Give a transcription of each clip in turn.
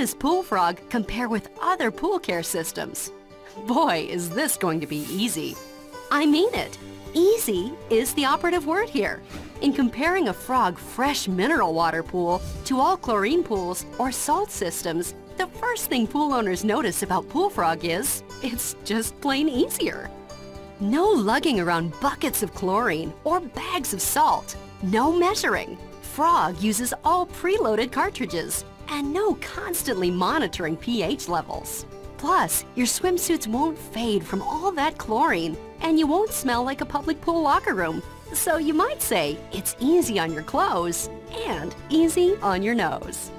does Pool Frog compare with other pool care systems? Boy, is this going to be easy. I mean it. Easy is the operative word here. In comparing a Frog fresh mineral water pool to all chlorine pools or salt systems, the first thing pool owners notice about Pool Frog is it's just plain easier. No lugging around buckets of chlorine or bags of salt. No measuring. Frog uses all preloaded cartridges and no constantly monitoring pH levels. Plus, your swimsuits won't fade from all that chlorine and you won't smell like a public pool locker room. So you might say it's easy on your clothes and easy on your nose.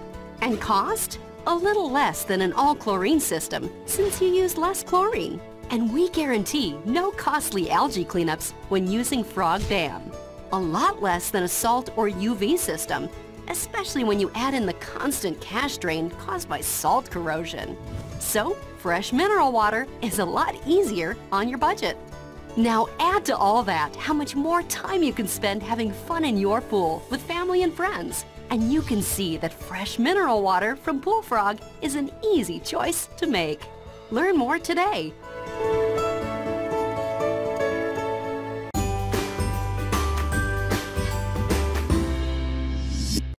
And cost? A little less than an all-chlorine system since you use less chlorine. And we guarantee no costly algae cleanups when using Frog Dam. A lot less than a salt or UV system, especially when you add in the constant cash drain caused by salt corrosion. So, fresh mineral water is a lot easier on your budget. Now add to all that how much more time you can spend having fun in your pool with family and friends. And you can see that fresh mineral water from Pool Frog is an easy choice to make. Learn more today